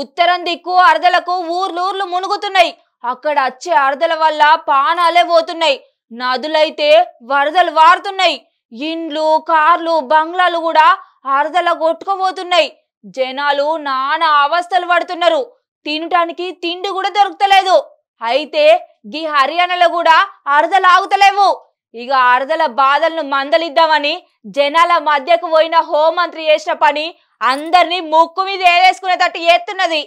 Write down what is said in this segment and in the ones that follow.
ఉత్తరం దిక్కు అరదలకు ఊర్లూర్లు మునుగుతున్నాయి. అక్కడ వచ్చే అరదల వల్ల పానాలే పోతున్నాయి. నదులైతే వరదలు వారుతున్నాయి. ఇండ్లు కార్లు బంగ్లాలు కూడా అరదల కొట్టుకుపోతున్నాయి. జనాలు నానా అవస్థలు పడుతున్నారు. తినటానికి తిండి కూడా దొరుకుతలేదు. అయితే గీ హర్యానాలో కూడా అరదలు ఆగుతలేవు. ఇక అరదల బాధలను మందలిద్దామని జనాల మధ్యకు పోయిన హోంమంత్రి చేసిన పని అందరినీ ముక్కు మీద ఏరేసుకునేటట్టు ఎత్తున్నది.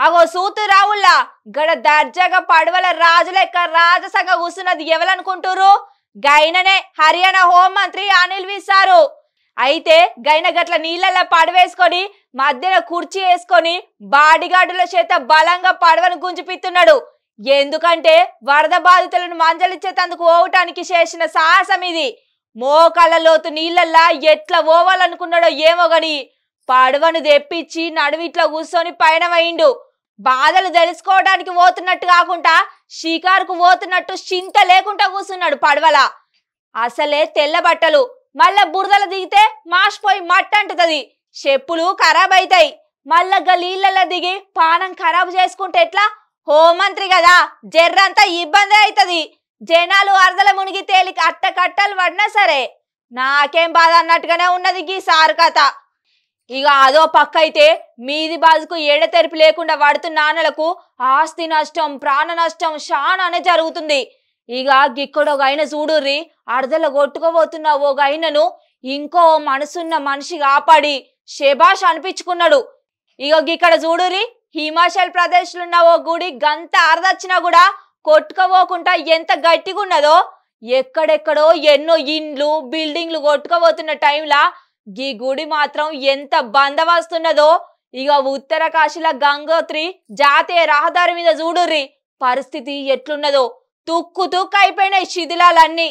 అగో సూతు రావుల్లా గడ దర్జాగా పడవల రాజు లెక్క రాజసంగ కూస్తున్నది ఎవరనుకుంటురు గైననే హర్యానా హోంమంత్రి అనిల్ విసారు అయితే గైన గట్ల నీళ్ళల్లో పడవేసుకొని మధ్యన కుర్చీ వేసుకొని బాడీగార్డుల చేత బలంగా పడవను గుంజిపిస్తున్నాడు ఎందుకంటే వరద బాధితులను మంజలిచ్చేతందుకు ఓవటానికి చేసిన సాహసం ఇది. మోకాళ్ళ లోతు నీళ్ళల్లా ఎట్లా ఓవాలనుకున్నాడో ఏమో గని పడవను తెప్పించి నడువిట్లా కూర్చొని పయనమైండు. బాధలు తెలుసుకోవడానికి పోతున్నట్టు కాకుండా షికారుకు పోతున్నట్టు చింత లేకుండా కూర్చున్నాడు పడవల. అసలే తెల్ల బట్టలు మళ్ళా బురదలు దిగితే మాసిపోయి మట్ట అంటుతుంది. చెప్పులు ఖరాబ్ అవుతాయి మళ్ళా గలీళ్ళల్లో దిగి పానం ఖరాబ్ చేసుకుంటే ఎట్లా? హోంమంత్రి కదా జర్రంతా ఇబ్బంది అవుతుంది జనాలు అరదల మునిగి తేలిక అట్ట కట్టలు పడినా సరే నాకేం బాధ అన్నట్టుగానే ఉన్నది గీ సారు కథ. ఇక అదో పక్క అయితే మీది బాజుకు ఎడతెరిపి లేకుండా పడుతున్న నాన్నలకు ఆస్తి నష్టం ప్రాణ నష్టం చాలానే జరుగుతుంది. ఇక ఒక ఆయన చూడుర్రి అర్ధల కొట్టుకోబోతున్న ఒక ఆయనను ఇంకో మనసున్న మనిషి కాపాడి శబాష్ అనిపించుకున్నాడు. ఇక ఇక్కడ చూడుర్రి హిమాచల్ ప్రదేశ్ ఉన్న ఓ గుడి గంత అరదచ్చినా కూడా కొట్టుకోపోకుండా ఎంత గట్టిగా ఉన్నదో ఎక్కడెక్కడో ఎన్నో ఇండ్లు బిల్డింగ్లు కొట్టుకోబోతున్న టైంలా ఈ గుడి మాత్రం ఎంత బందవస్తున్నదో ఇక ఉత్తర కాశీల గంగోత్రి జాతీయ రహదారి మీద చూడుర్రి పరిస్థితి ఎట్లున్నదో. తుక్కు తుక్కు అయిపోయినాయి శిథిలాలన్నీ.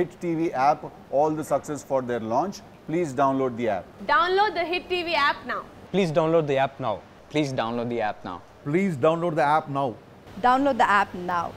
Hit TV app all the success for their launch. Please download the app. Download the Hit TV app now. Please download the app now. Please download the app now. Please download the app now. Download the app now.